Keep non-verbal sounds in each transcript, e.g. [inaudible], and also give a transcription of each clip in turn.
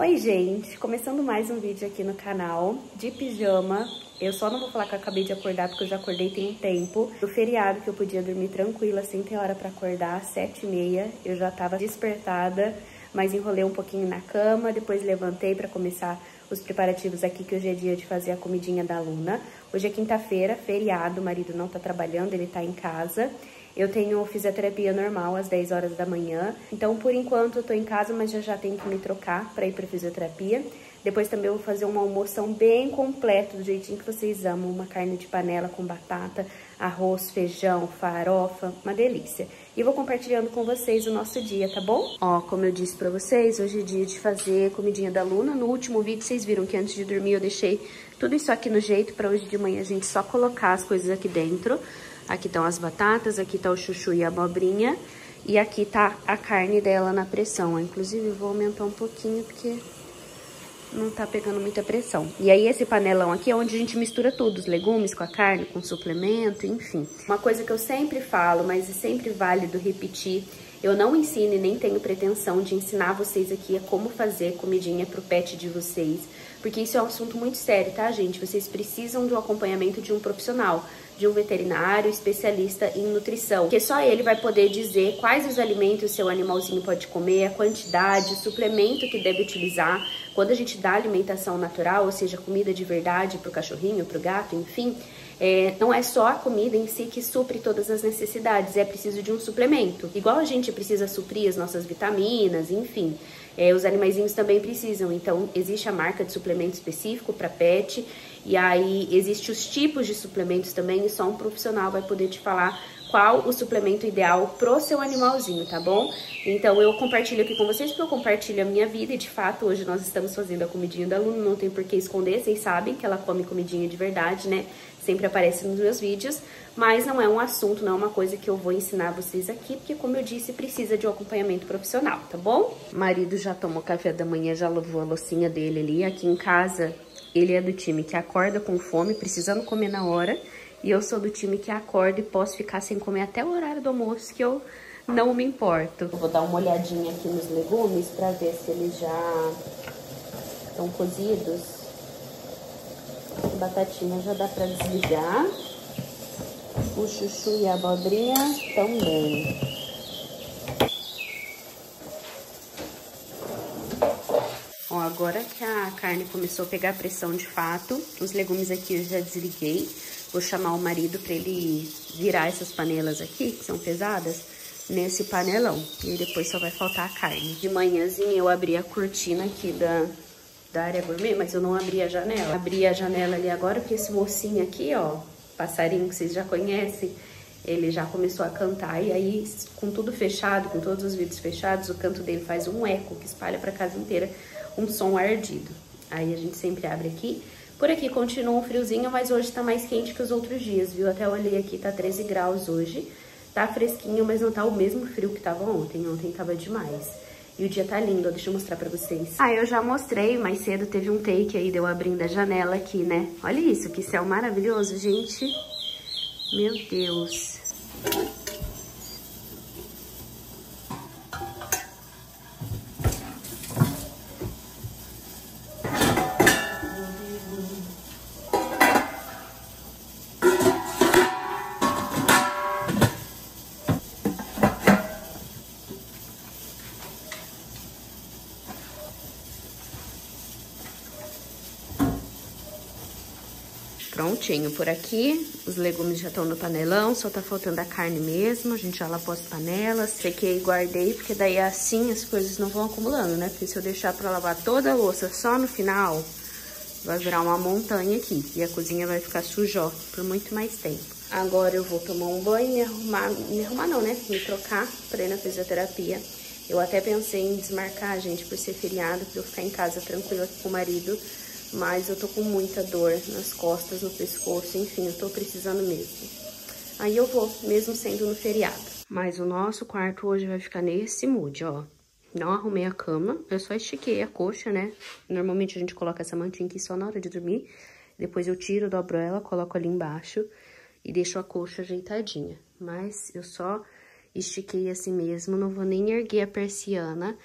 Oi, gente! Começando mais um vídeo aqui no canal de pijama. Eu só não vou falar que eu acabei de acordar, porque eu já acordei tem um tempo. Do feriado que eu podia dormir tranquila, sem ter hora pra acordar, sete e meia. Eu já tava despertada, mas enrolei um pouquinho na cama, depois levantei pra começar os preparativos aqui, que hoje é dia de fazer a comidinha da Luna. Hoje é quinta-feira, feriado, o marido não tá trabalhando, ele tá em casa. Eu tenho fisioterapia normal às 10 horas da manhã. Então, por enquanto, eu tô em casa, mas já já tenho que me trocar para ir para fisioterapia. Depois também vou fazer uma almoção bem completo, do jeitinho que vocês amam. Uma carne de panela com batata, arroz, feijão, farofa, uma delícia. E vou compartilhando com vocês o nosso dia, tá bom? Ó, como eu disse pra vocês, hoje é dia de fazer comidinha da Luna. No último vídeo vocês viram que antes de dormir eu deixei tudo isso aqui no jeito pra hoje de manhã a gente só colocar as coisas aqui dentro. Aqui estão as batatas, aqui tá o chuchu e a abobrinha. E aqui tá a carne dela na pressão. Inclusive, vou aumentar um pouquinho, porque não tá pegando muita pressão. E aí, esse panelão aqui é onde a gente mistura tudo. Os legumes com a carne, com suplemento, enfim. Uma coisa que eu sempre falo, mas é sempre válido repetir... Eu não ensino e nem tenho pretensão de ensinar vocês aqui a como fazer comidinha pro pet de vocês, porque isso é um assunto muito sério, tá, gente? Vocês precisam do acompanhamento de um profissional de um veterinário especialista em nutrição, porque só ele vai poder dizer quais os alimentos seu animalzinho pode comer, a quantidade, o suplemento que deve utilizar. Quando a gente dá alimentação natural, ou seja, comida de verdade para o cachorrinho, para o gato, enfim, é, não é só a comida em si que supre todas as necessidades, é preciso de um suplemento. Igual a gente precisa suprir as nossas vitaminas, enfim. É, os animaizinhos também precisam, então existe a marca de suplemento específico para pet e aí existe os tipos de suplementos também e só um profissional vai poder te falar qual o suplemento ideal pro seu animalzinho, tá bom? Então eu compartilho aqui com vocês porque eu compartilho a minha vida e de fato hoje nós estamos fazendo a comidinha da Luna, não tem por que esconder, vocês sabem que ela come comidinha de verdade, né? Sempre aparece nos meus vídeos, mas não é um assunto, não é uma coisa que eu vou ensinar vocês aqui, porque como eu disse, precisa de um acompanhamento profissional, tá bom? O marido já tomou café da manhã, já lavou a loucinha dele ali, aqui em casa ele é do time que acorda com fome, precisando comer na hora, e eu sou do time que acorda e posso ficar sem comer até o horário do almoço, que eu não me importo. Eu vou dar uma olhadinha aqui nos legumes pra ver se eles já estão cozidos. Batatinha já dá pra desligar. O chuchu e a abobrinha também. Agora que a carne começou a pegar pressão de fato, os legumes aqui eu já desliguei. Vou chamar o marido para ele virar essas panelas aqui, que são pesadas, nesse panelão. E depois só vai faltar a carne. De manhãzinha eu abri a cortina aqui da, da área gourmet, mas eu não abri a janela. Abri a janela ali agora porque esse mocinho aqui, ó, passarinho que vocês já conhecem, ele já começou a cantar. E aí, com tudo fechado, com todos os vidros fechados, o canto dele faz um eco que espalha pra casa inteira um som ardido. Aí a gente sempre abre aqui por aqui continua um friozinho, mas hoje tá mais quente que os outros dias, viu? Até olhei aqui, tá 13 graus hoje. Tá fresquinho, mas não tá o mesmo frio que tava ontem. Ontem tava demais. E o dia tá lindo, deixa eu mostrar pra vocês. Ah, eu já mostrei, mais cedo teve um take aí, deu abrindo a janela aqui, né? Olha isso, que céu maravilhoso, gente. Meu Deus. Prontinho por aqui, os legumes já estão no panelão, só tá faltando a carne mesmo, a gente já lavou as panelas, sequei e guardei, porque daí assim as coisas não vão acumulando, né? Porque se eu deixar pra lavar toda a louça só no final, vai virar uma montanha aqui, e a cozinha vai ficar sujó por muito mais tempo. Agora eu vou tomar um banho e me arrumar, me arrumar não, né? Me trocar pra ir na fisioterapia. Eu até pensei em desmarcar, gente, por ser feriado, pra eu ficar em casa tranquila com o marido, mas eu tô com muita dor nas costas, no pescoço, enfim, eu tô precisando mesmo. Aí eu vou, mesmo sendo no feriado. Mas o nosso quarto hoje vai ficar nesse mood, ó. Não arrumei a cama, eu só estiquei a coxa, né? Normalmente a gente coloca essa mantinha aqui só na hora de dormir. Depois eu tiro, dobro ela, coloco ali embaixo e deixo a coxa ajeitadinha. Mas eu só estiquei assim mesmo, não vou nem erguer a persiana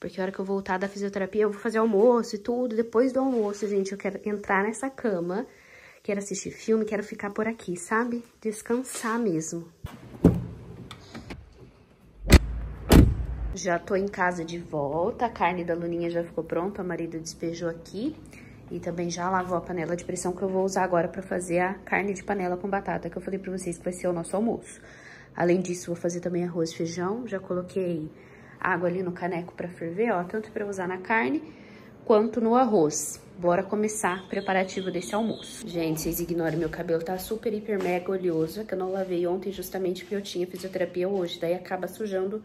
Porque a hora que eu voltar da fisioterapia, eu vou fazer almoço e tudo. Depois do almoço, gente, eu quero entrar nessa cama. Quero assistir filme, quero ficar por aqui, sabe? Descansar mesmo. Já tô em casa de volta, a carne da Luninha já ficou pronta, o marido despejou aqui. E também já lavou a panela de pressão que eu vou usar agora pra fazer a carne de panela com batata, que eu falei pra vocês que vai ser o nosso almoço. Além disso, vou fazer também arroz e feijão. Já coloquei água ali no caneco pra ferver, ó, tanto pra usar na carne quanto no arroz. Bora começar o preparativo desse almoço. Gente, vocês ignoram, meu cabelo tá super, hiper, mega oleoso, é que eu não lavei ontem justamente porque eu tinha fisioterapia hoje, daí acaba sujando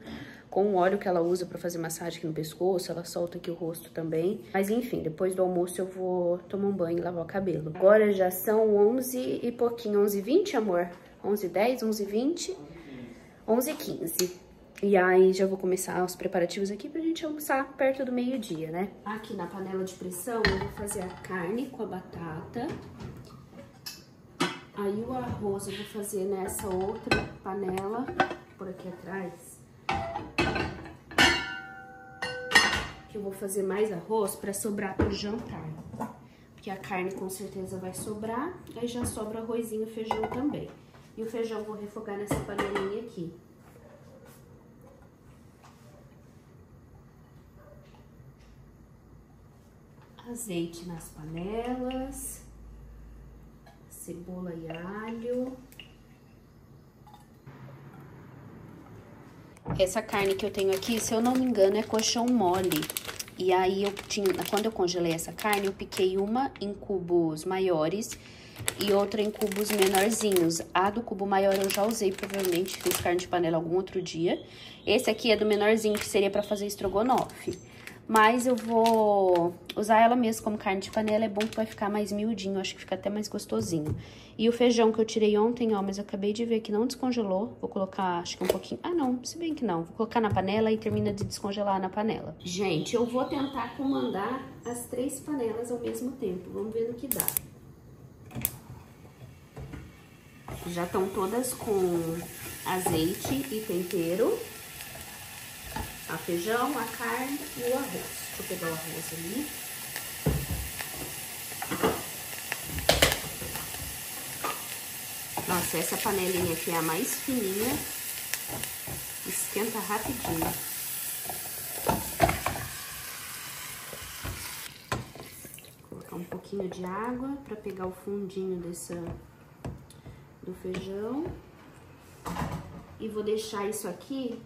com o óleo que ela usa pra fazer massagem aqui no pescoço, ela solta aqui o rosto também. Mas enfim, depois do almoço eu vou tomar um banho e lavar o cabelo. Agora já são 11 e pouquinho, 11 h 20, amor? 11 h 10, 11 h 20, 11 h 15. E aí já vou começar os preparativos aqui pra gente almoçar perto do meio-dia, né? Aqui na panela de pressão eu vou fazer a carne com a batata. Aí o arroz eu vou fazer nessa outra panela, por aqui atrás. Que eu vou fazer mais arroz pra sobrar pro jantar. Porque a carne com certeza vai sobrar, aí já sobra arrozinho e feijão também. E o feijão eu vou refogar nessa panelinha aqui. Azeite nas panelas, cebola e alho. Essa carne que eu tenho aqui, se eu não me engano, é colchão mole. E aí, eu tinha, quando eu congelei essa carne, eu piquei uma em cubos maiores e outra em cubos menorzinhos. A do cubo maior eu já usei, provavelmente, fiz carne de panela algum outro dia. Esse aqui é do menorzinho, que seria pra fazer estrogonofe. Mas eu vou usar ela mesmo como carne de panela, é bom que vai ficar mais miudinho, acho que fica até mais gostosinho. E o feijão que eu tirei ontem, ó, mas eu acabei de ver que não descongelou. Vou colocar, acho que um pouquinho... Ah, não, se bem que não. Vou colocar na panela e termina de descongelar na panela. Gente, eu vou tentar comandar as três panelas ao mesmo tempo. Vamos ver no que dá. Já estão todas com azeite e tempero a feijão, a carne e o arroz. Deixa eu pegar o arroz ali. Nossa, essa panelinha aqui é a mais fininha. Esquenta rapidinho. Vou colocar um pouquinho de água para pegar o fundinho dessa, do feijão. E vou deixar isso aqui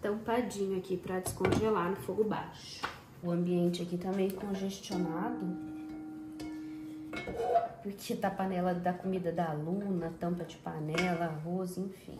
tampadinho aqui para descongelar no fogo baixo. O ambiente aqui tá meio congestionado, porque tá panela da comida da aluna, tampa de panela, arroz, enfim.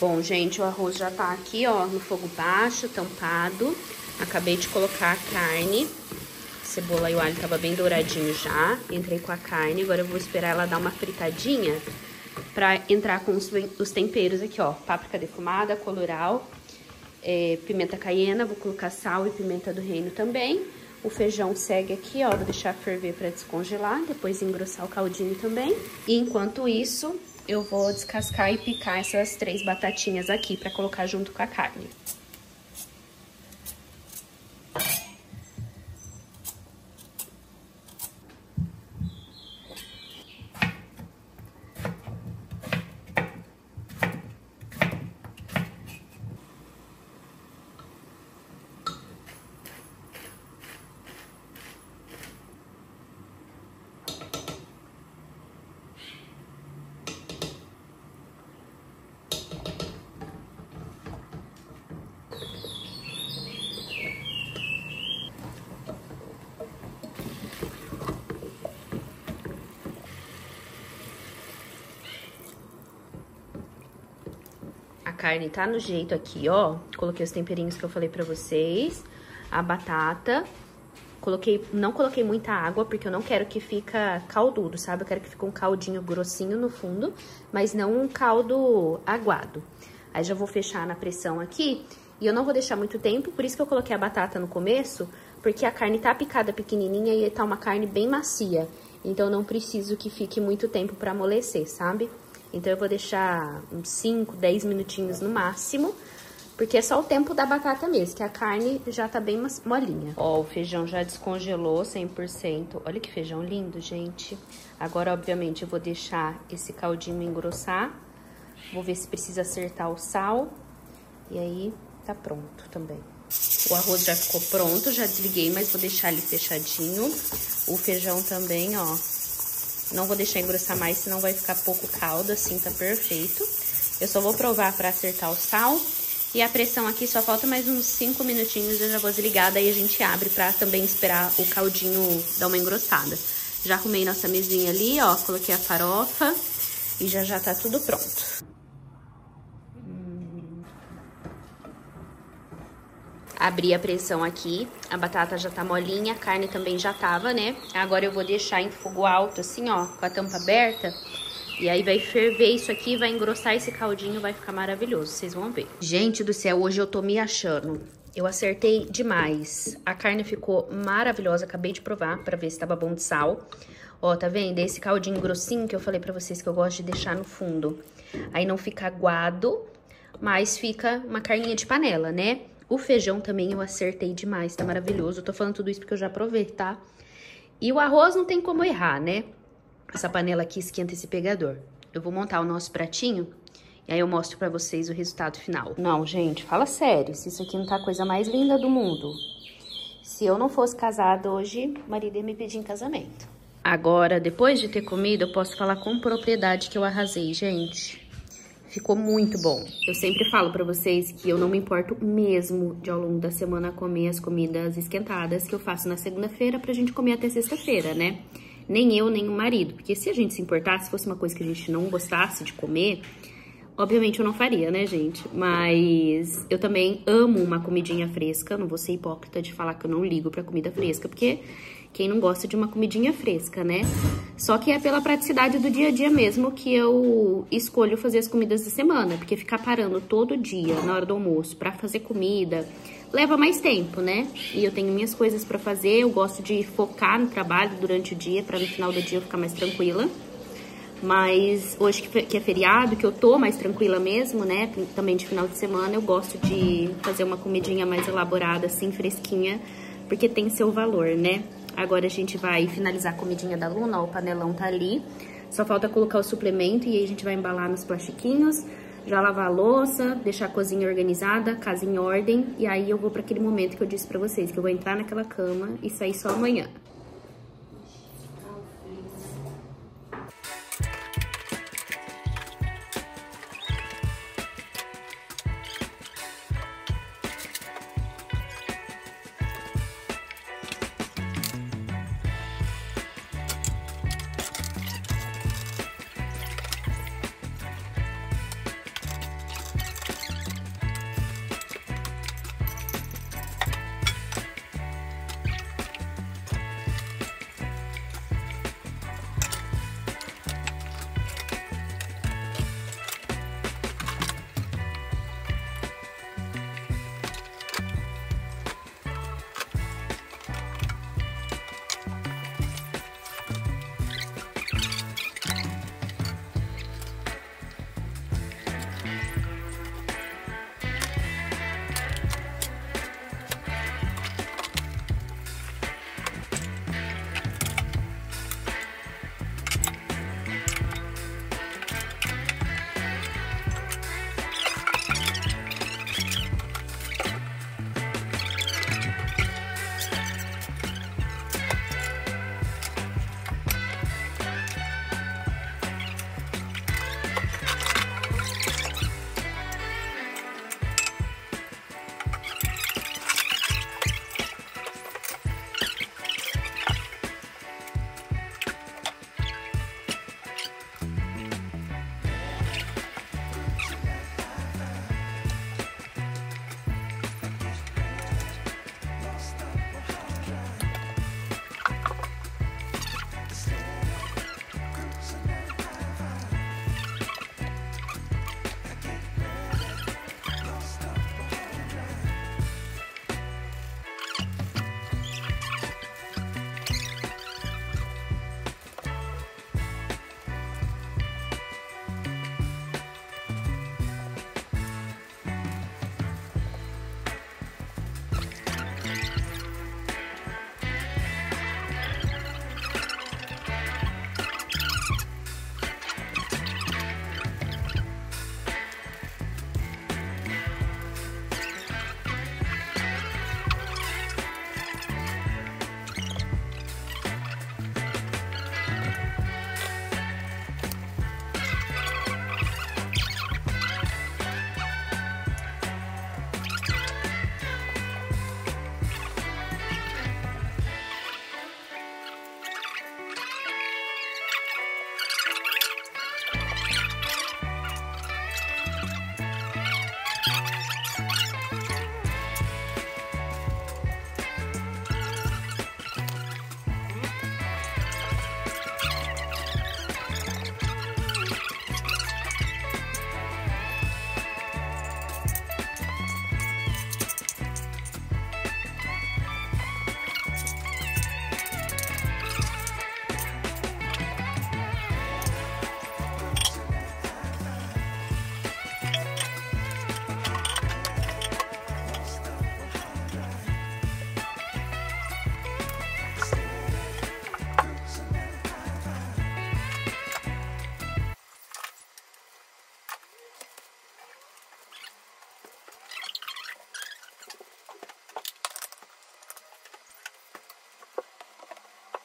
Bom, gente, o arroz já tá aqui, ó, no fogo baixo, tampado. Acabei de colocar a carne. Cebola e o alho tava bem douradinho já. Entrei com a carne, agora eu vou esperar ela dar uma fritadinha pra entrar com os, os temperos aqui, ó. Páprica defumada, coloral é, pimenta caiena, vou colocar sal e pimenta do reino também. O feijão segue aqui, ó, vou deixar ferver para descongelar, depois engrossar o caldinho também. E enquanto isso, eu vou descascar e picar essas três batatinhas aqui para colocar junto com a carne. Carne tá no jeito aqui, ó. Coloquei os temperinhos que eu falei pra vocês. A batata. Coloquei, não coloquei muita água, porque eu não quero que fica caldudo, sabe? Eu quero que fique um caldinho grossinho no fundo, mas não um caldo aguado. Aí já vou fechar na pressão aqui. E eu não vou deixar muito tempo, por isso que eu coloquei a batata no começo, porque a carne tá picada pequenininha e tá uma carne bem macia. Então, não preciso que fique muito tempo pra amolecer, sabe? Então, eu vou deixar uns 5, 10 minutinhos no máximo, porque é só o tempo da batata mesmo, que a carne já tá bem molinha. Ó, o feijão já descongelou 100%. Olha que feijão lindo, gente. Agora, obviamente, eu vou deixar esse caldinho engrossar. Vou ver se precisa acertar o sal. E aí, tá pronto também. O arroz já ficou pronto, já desliguei, mas vou deixar ele fechadinho. O feijão também, ó, não vou deixar engrossar mais, senão vai ficar pouco caldo, assim tá perfeito. Eu só vou provar pra acertar o sal. E a pressão aqui só falta mais uns 5 minutinhos, eu já vou desligar, daí a gente abre pra também esperar o caldinho dar uma engrossada. Já arrumei nossa mesinha ali, ó, coloquei a farofa e já já tá tudo pronto. Abri a pressão aqui, a batata já tá molinha, a carne também já tava, né? Agora eu vou deixar em fogo alto, assim, ó, com a tampa aberta. E aí vai ferver isso aqui, vai engrossar esse caldinho, vai ficar maravilhoso, vocês vão ver. Gente do céu, hoje eu tô me achando. Eu acertei demais. A carne ficou maravilhosa, acabei de provar pra ver se tava bom de sal. Ó, tá vendo? Esse caldinho grossinho que eu falei pra vocês que eu gosto de deixar no fundo. Aí não fica aguado, mas fica uma carninha de panela, né? O feijão também eu acertei demais, tá maravilhoso. Eu tô falando tudo isso porque eu já provei, tá? E o arroz não tem como errar, né? Essa panela aqui esquenta esse pegador. Eu vou montar o nosso pratinho e aí eu mostro pra vocês o resultado final. Não, gente, fala sério. Se isso aqui não tá a coisa mais linda do mundo. Se eu não fosse casada hoje, o marido ia me pedir em casamento. Agora, depois de ter comido, eu posso falar com propriedade que eu arrasei, gente. Ficou muito bom. Eu sempre falo pra vocês que eu não me importo mesmo de ao longo da semana comer as comidas esquentadas que eu faço na segunda-feira pra gente comer até sexta-feira, né? Nem eu, nem o marido. Porque se a gente se importasse, se fosse uma coisa que a gente não gostasse de comer, obviamente eu não faria, né, gente? Mas eu também amo uma comidinha fresca. Não vou ser hipócrita de falar que eu não ligo pra comida fresca, porque quem não gosta de uma comidinha fresca, né? Só que é pela praticidade do dia a dia mesmo que eu escolho fazer as comidas da semana, porque ficar parando todo dia na hora do almoço para fazer comida leva mais tempo, né? E eu tenho minhas coisas para fazer, eu gosto de focar no trabalho durante o dia para no final do dia eu ficar mais tranquila. Mas hoje que é feriado, que eu tô mais tranquila mesmo, né? Também de final de semana, eu gosto de fazer uma comidinha mais elaborada, assim, fresquinha, porque tem seu valor, né? Agora a gente vai finalizar a comidinha da Luna, ó, o panelão tá ali. Só falta colocar o suplemento e aí a gente vai embalar nos plastiquinhos, já lavar a louça, deixar a cozinha organizada, casa em ordem. E aí eu vou para aquele momento que eu disse pra vocês, que eu vou entrar naquela cama e sair só amanhã.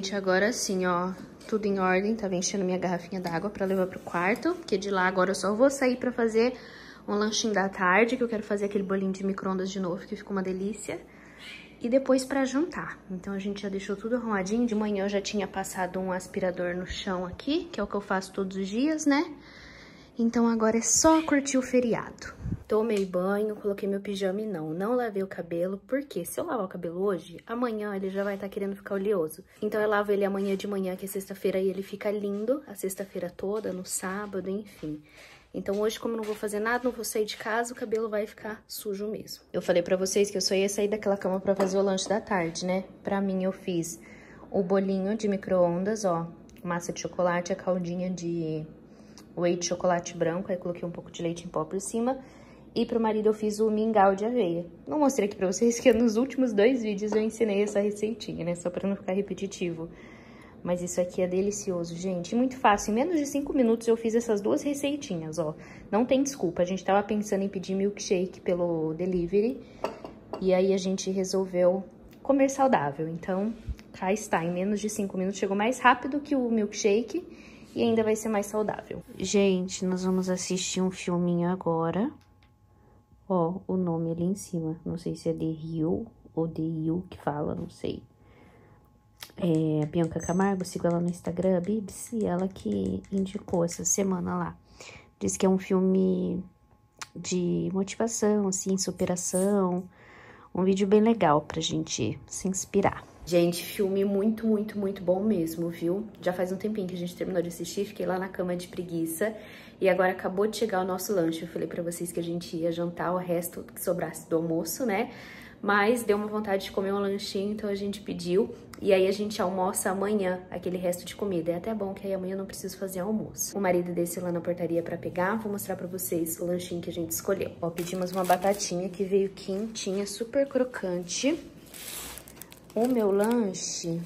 Gente, agora sim, ó, tudo em ordem. Tava enchendo minha garrafinha d'água pra levar pro quarto, porque de lá agora eu só vou sair pra fazer um lanchinho da tarde, que eu quero fazer aquele bolinho de micro-ondas de novo, que ficou uma delícia. E depois pra jantar. Então a gente já deixou tudo arrumadinho. De manhã eu já tinha passado um aspirador no chão aqui, que é o que eu faço todos os dias, né? Então agora é só curtir o feriado. Tomei banho, coloquei meu pijama e não, não lavei o cabelo, porque se eu lavar o cabelo hoje, amanhã ele já vai estar tá querendo ficar oleoso. Então eu lavo ele amanhã de manhã, que é sexta-feira, e ele fica lindo, a sexta-feira toda, no sábado, enfim. Então hoje, como eu não vou fazer nada, não vou sair de casa, o cabelo vai ficar sujo mesmo. Eu falei pra vocês que eu só ia sair daquela cama pra fazer o lanche da tarde, né? Pra mim eu fiz o bolinho de micro-ondas, ó, massa de chocolate, a caldinha de whey de chocolate branco, aí coloquei um pouco de leite em pó por cima. E pro marido eu fiz o mingau de aveia. Não mostrei aqui pra vocês que nos últimos dois vídeos eu ensinei essa receitinha, né? Só pra não ficar repetitivo. Mas isso aqui é delicioso, gente. Muito fácil. Em menos de 5 minutos eu fiz essas duas receitinhas, ó. Não tem desculpa. A gente tava pensando em pedir milkshake pelo delivery. E aí a gente resolveu comer saudável. Então, cá está. Em menos de 5 minutos chegou mais rápido que o milkshake e ainda vai ser mais saudável. Gente, nós vamos assistir um filminho agora. Ó, o nome ali em cima. Não sei se é The Rio ou The You que fala, não sei. É, Bianca Camargo, sigo ela no Instagram, Bibs, e ela que indicou essa semana lá. Diz que é um filme de motivação, assim, superação. Um vídeo bem legal pra gente se inspirar. Gente, filme muito, muito, muito bom mesmo, viu? Já faz um tempinho que a gente terminou de assistir, fiquei lá na cama de preguiça. E agora acabou de chegar o nosso lanche. Eu falei pra vocês que a gente ia jantar o resto que sobrasse do almoço, né? Mas deu uma vontade de comer um lanchinho, então a gente pediu. E aí a gente almoça amanhã aquele resto de comida. É até bom que aí amanhã eu não preciso fazer almoço. O marido desceu lá na portaria pra pegar. Vou mostrar pra vocês o lanchinho que a gente escolheu. Ó, pedimos uma batatinha que veio quentinha, super crocante. O meu lanche,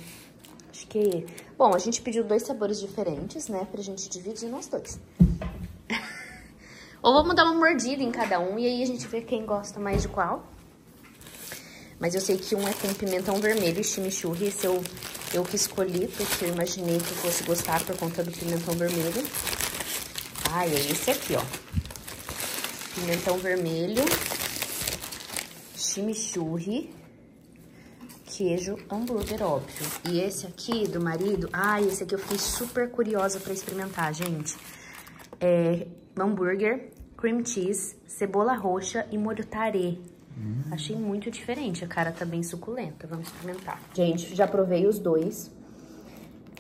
acho que... Bom, a gente pediu dois sabores diferentes, né? Pra gente dividir nós dois. [laughs] Ou vamos dar uma mordida em cada um e aí a gente vê quem gosta mais de qual. Mas eu sei que um é com pimentão vermelho e chimichurri. Esse eu, eu que escolhi, porque eu imaginei que eu fosse gostar por conta do pimentão vermelho. Ah, e é esse aqui, ó. Pimentão vermelho, chimichurri queijo hambúrguer, óbvio. E esse aqui do marido, ah, esse aqui eu fiquei super curiosa pra experimentar, gente. É hambúrguer, cream cheese, cebola roxa e molho tarê. Hum. Achei muito diferente, a cara tá bem suculenta, vamos experimentar. Gente, já provei os dois.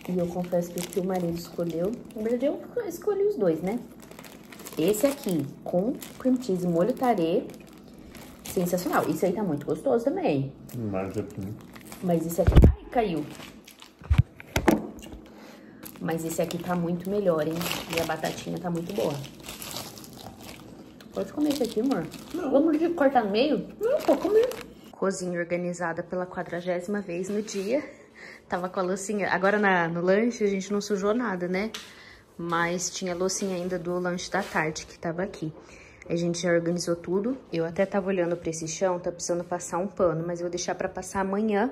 E eu confesso que o marido escolheu, na verdade eu escolhi os dois, né? Esse aqui, com cream cheese e molho tarê, sensacional. Isso aí tá muito gostoso também. Margarina. Mas esse aqui... Ai, caiu. Mas esse aqui tá muito melhor, hein? E a batatinha tá muito boa. Pode comer esse aqui, amor. Não. Vamos cortar no meio? Não, pode comer. Cozinha organizada pela quadragésima vez no dia. Tava com a loucinha... Agora na, no lanche a gente não sujou nada, né? Mas tinha a loucinha ainda do lanche da tarde que tava aqui. A gente já organizou tudo. Eu até tava olhando pra esse chão, tá precisando passar um pano, mas eu vou deixar pra passar amanhã,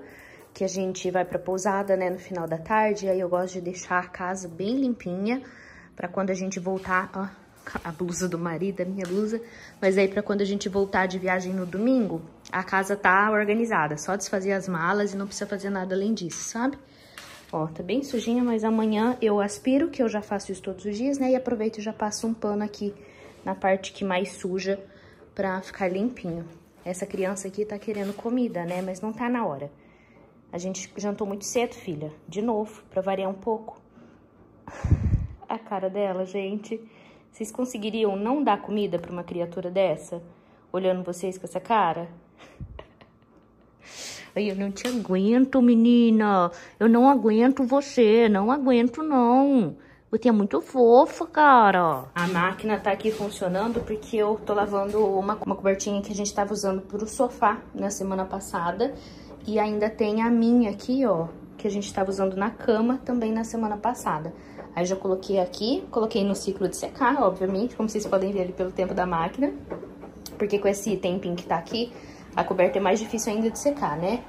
que a gente vai pra pousada, né, no final da tarde. Aí eu gosto de deixar a casa bem limpinha, pra quando a gente voltar... Ó, a blusa do marido, a minha blusa. Mas aí pra quando a gente voltar de viagem no domingo, a casa tá organizada. Só desfazer as malas e não precisa fazer nada além disso, sabe? Ó, tá bem sujinha, mas amanhã eu aspiro, que eu já faço isso todos os dias, né? E aproveito e já passo um pano aqui na parte que mais suja pra ficar limpinho. Essa criança aqui tá querendo comida, né? Mas não tá na hora. A gente jantou muito cedo, filha. De novo, pra variar um pouco. A cara dela, gente. Vocês conseguiriam não dar comida pra uma criatura dessa? Olhando vocês com essa cara? [laughs] Ai, eu não te aguento, menina. Eu não aguento você. Não aguento, não. Você é muito fofa, cara. A máquina tá aqui funcionando porque eu tô lavando uma, uma cobertinha que a gente tava usando pro sofá na semana passada. E ainda tem a minha aqui, ó, que a gente tava usando na cama também na semana passada. Aí já coloquei aqui, coloquei no ciclo de secar, obviamente, como vocês podem ver ali pelo tempo da máquina. Porque com esse tempinho que tá aqui, a coberta é mais difícil ainda de secar, né?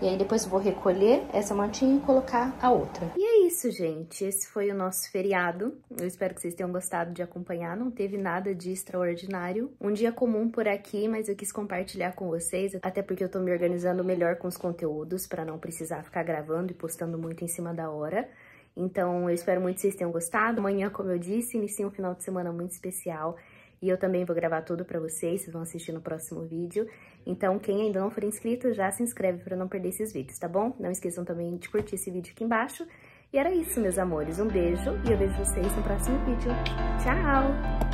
E aí depois vou recolher essa mantinha e colocar a outra. E é isso, gente. Esse foi o nosso feriado. Eu espero que vocês tenham gostado de acompanhar. Não teve nada de extraordinário. Um dia comum por aqui, mas eu quis compartilhar com vocês, até porque eu tô me organizando melhor com os conteúdos para não precisar ficar gravando e postando muito em cima da hora. Então, eu espero muito que vocês tenham gostado. Amanhã, como eu disse, inicia um final de semana muito especial. E eu também vou gravar tudo pra vocês, vocês vão assistir no próximo vídeo. Então, quem ainda não for inscrito, já se inscreve pra não perder esses vídeos, tá bom? Não esqueçam também de curtir esse vídeo aqui embaixo. E era isso, meus amores. Um beijo e eu vejo vocês no próximo vídeo. Tchau!